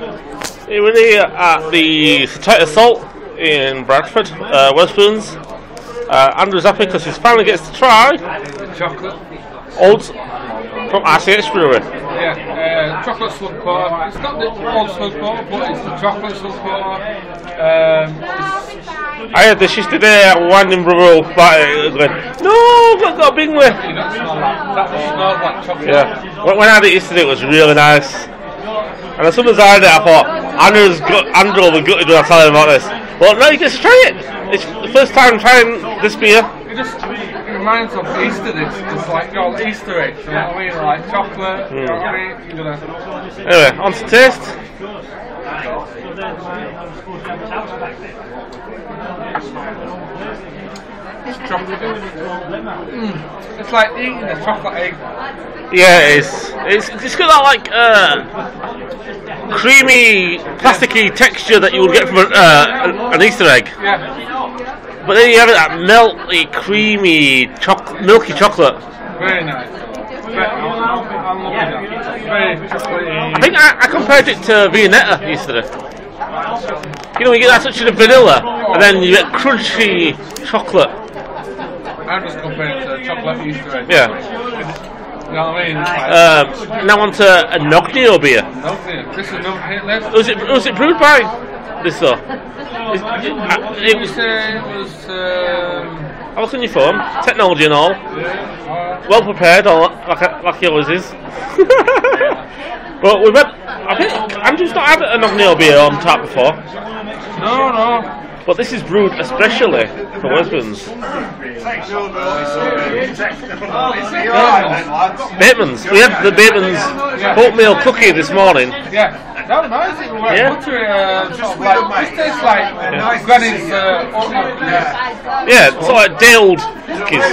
Here we're here at the Titus Salt in Bradford, uh, Wetherspoons. Uh, Andrew's happy because he finally gets to try Chocolate. Old from RCH Brewery. Yeah, uh, chocolate slug porter. It's not the old slug porter, but it's the chocolate slug porter. Um, I had this yesterday at Winding Brother like, going, no, I've got a big one. that. smells like chocolate. Yeah. When I had it yesterday, it was really nice. And as soon as I had it, I thought, Andrew's gut, Andrew will be gutted when I tell him about this. Well, no, you to try it. It's the first time trying this beer. It just it reminds of Easter. This it's like your Easter eggs. You know what I mean? Like chocolate. You know what I mean? You're gonna. Anyway, on to taste. It's chocolate. Mm. It's like eating a chocolate egg. Yeah, it is. It's, it's got that like uh, creamy, plasticky texture that you would get from a, uh, an Easter egg. Yeah, But then you have that melty, creamy, choc- milky chocolate. very nice. I think I, I compared it to Viennetta yesterday. You know, you get that touch of vanilla, and then you get crunchy chocolate. I'm just comparing it to chocolate Easter egg. Yeah. You know what I mean? It's like, Um, now on to a Nøgne Ø beer. nothing. This is another hit list. Was it was it brewed by this though? Is- uh, It was. say it was. Um, I was on your phone, technology and all, uh, well prepared, all like like he always is. but we've had. I think Andrew's not had a Nøgne Ø beer on tap before, no, no. But this is brewed especially for Wetherspoons. Bateman's. We had the Bateman's oatmeal cookie this morning. Yeah, that was nice. It was Yeah. buttery, uh, sort of like, this tastes like Granny's uh, oatmeal cookies. Yeah, sort of like Daled cookies.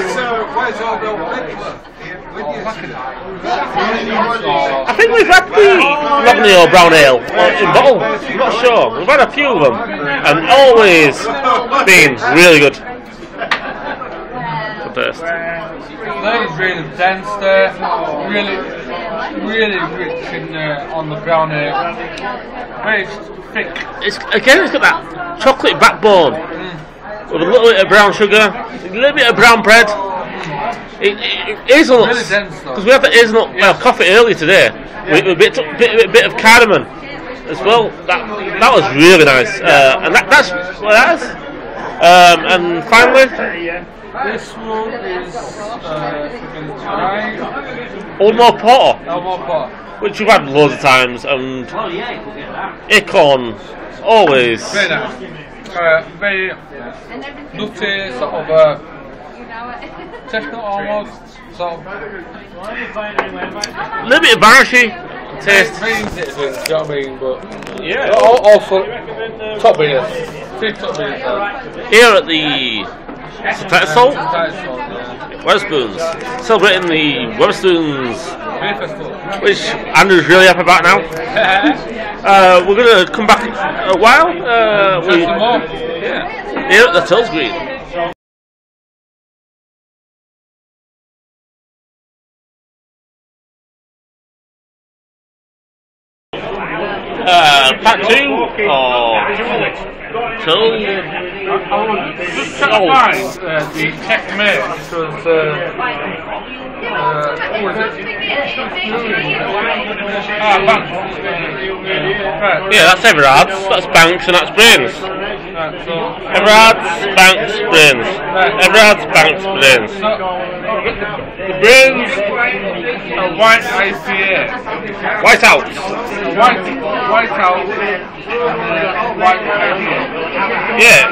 I think we've had the Nøgne Ø brown ale in bottle. I'm not sure. We've had a few of them, and always been really good. The best. That is really dense there. Really, really rich in uh, on the brown ale. Very thick. It's again, it's got that chocolate backbone with a little bit of brown sugar, a little bit of brown bread. It, it, hazelnuts. Really dense. Because we had the hazelnut well, coffee earlier today with a bit, bit, bit of cardamom as well. That that was really nice, uh, and that, that's what that is. Um, and finally, This one is uh, fucking try. Old Moor Porter, Elbow pot. which we've had loads of times, and Acorn always. Very nice. Uh, very nutty, sort of uh, chestnut almost. Sort of A little bit of varnishy taste. very easy to drink, you know what I mean? But Yeah. al- also top beers. Three top beers. Uh, Here at the Titus Salt, Titus Salt, yeah. Wetherspoons, celebrating the Wetherspoons, Beer festival. which Andrew's really happy about now. Uh, we're going to come back a while. Uh, we, yeah, here at the Tulls Green. Uh, part two of Tulls. Just check Oh. uh, the checkmate, because, uh, uh, what was it? Ah, Banks. Right, Yeah, that's Everard's, that's Banks, and that's Brains. Everard's, Banks, Brains. Everard's, Banks, Brains. the brains, a white IPA, White out. white, white out, uh, white IPA. Yeah.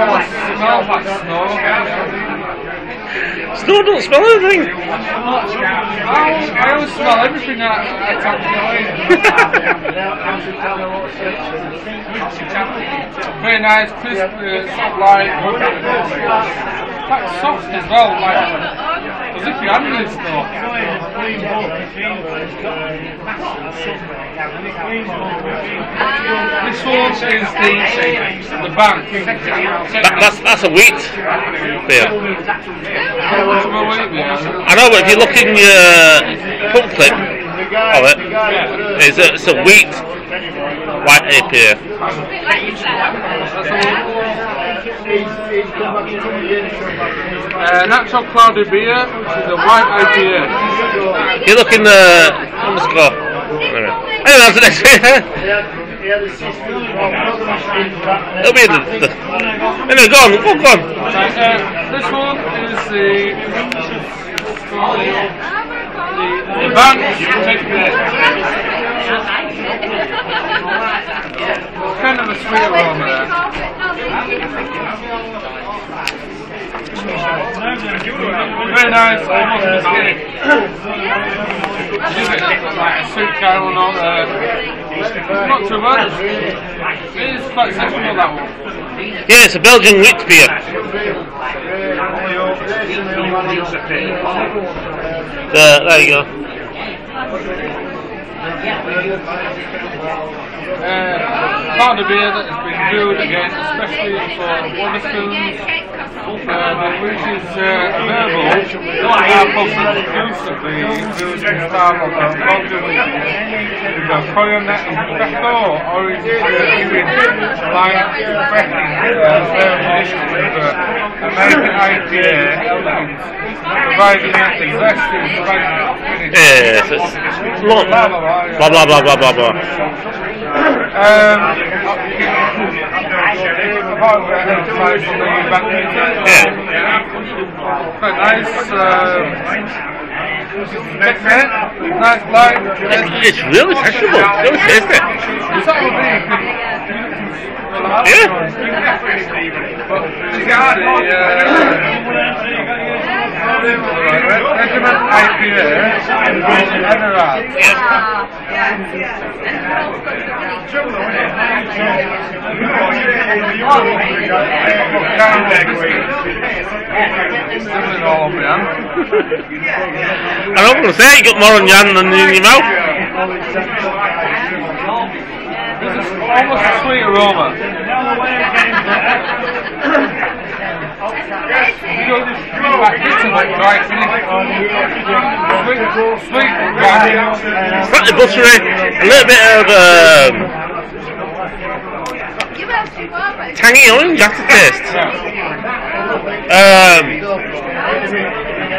Oh, smell like snow. Still don't smell anything. I, always smell everything that I Very nice, crisp, uh, of like, quite soft as well, like, as if you hadn't this though. This one is the, the bank. That, that's that's a wheat beer. What's my weight beer? I know, but if you look in your uh, pump clip, of it. It's a, it's a wheat white IPA. Uh, natural cloudy beer, which is a white IPA. You look in the on the score. Anyway, anyway that's the next beer. It'll be in the, the anyway, go on, go on, go on. Uh, this one is the the advanced technique. Kind of a sweet aroma there. Very nice, almost biscuit. like a sweet caramel note there. Not too much. It is quite sexual that one. Yeah, it's a Belgian wheat beer. The, there you go. Uh, of beer that has been brewed again, especially for Wetherspoons, uh, which is uh, available now possible use of the brewed style of the Belgian with the coronet and pesto, cumin, lime, dressing, uh, the American elements, providing that the is right finish. Yes, it's long. Blah blah blah blah blah blah. Um, Quite nice. Nice. It's really sexual. It's really tasty. Sort of. Yeah. But it's got the uh, Regiment. And I'm gonna say you got more on than in your mouth. This is almost a sweet aroma. Slightly buttery, a little bit of um, tangy orange aftertaste. Um,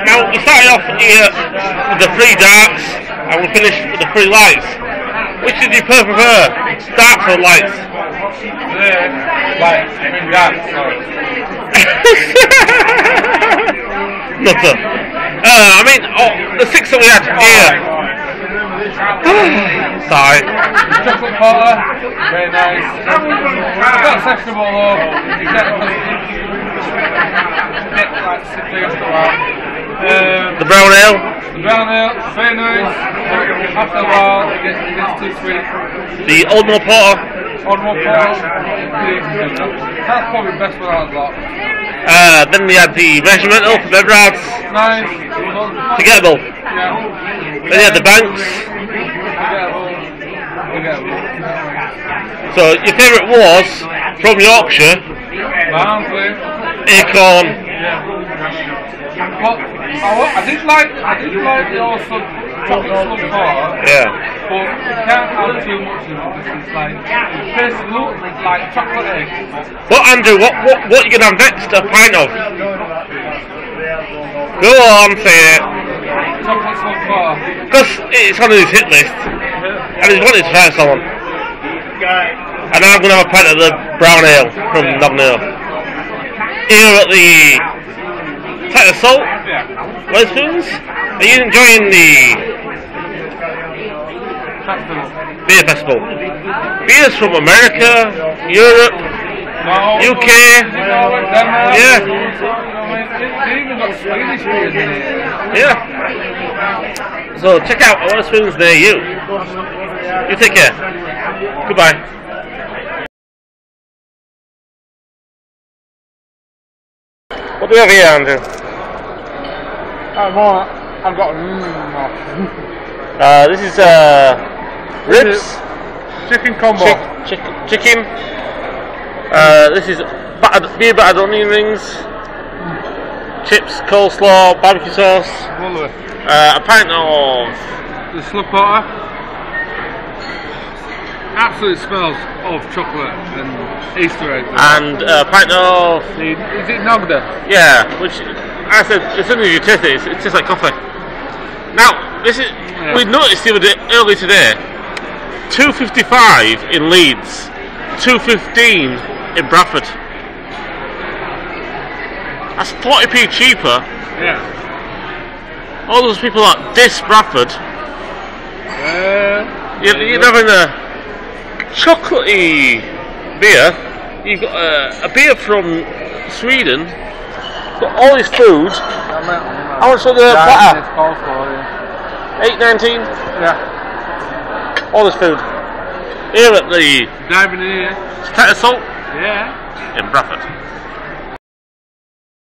now we started off here with the three darks, and we finished with the three lights. Which did you prefer, darks or lights? Yeah, like, I mean. Nutter. Uh, I mean, oh, the six that we had here. Sorry. Chocolate porter, very nice. Not sessionable though. You get get like sickly after a. Um, The brown ale. the brown ale, very nice. After a while, it gets, it gets too sweet. The Old Moor Porter. On one porter, that's probably the best one out of the. Uh, then we had the regimental from Everard's. Nice. Forgettable. Yeah. Then you had the Banks. Forgettable. Forgettable. So your favourite was from Yorkshire, Barnsley. Acorn. But I, wa- I did like I did like your sub chocolate slug Yeah. but you can't have too much of it. It's like it tastes like chocolate egg. What Andrew? What what what you gonna have next? A pint of? Go on, say it. Chocolate bar. Because it's on his hit list, and he's wanted to try someone. And I'm gonna have a pint of the brown ale from Hill. Here at the Titus Salt, Yeah. Are you enjoying the Festival. beer festival? Beers from America, Europe, No, UK. Denmark. Yeah. Yeah. So check out Wetherspoons near you. You take care. Goodbye. What do we have here, Andrew? Uh, more, I've got mm, Uh, this is uh, ribs, chicken combo. chick, chick, chicken. Uh, this is battered, beer battered onion rings, chips, coleslaw, barbecue sauce, Lovely. uh, a pint of the Slapota. Absolutely smells of chocolate and Easter eggs. And uh, a pint of The- is it Nogda? Yeah, which I said as soon as you taste it, it's, it tastes like coffee. Now, this is we noticed the other day, early today, two fifty five in Leeds, two fifteen in Bradford. That's forty p cheaper. Yeah. All those people that diss Bradford, Uh, you're, you're having a chocolatey beer. You've got a, a beer from Sweden. Got all this food. How much for the platter? Eight nineteen. Yeah. All this food. Here at the Diving in here. Salt Yeah. in Bradford.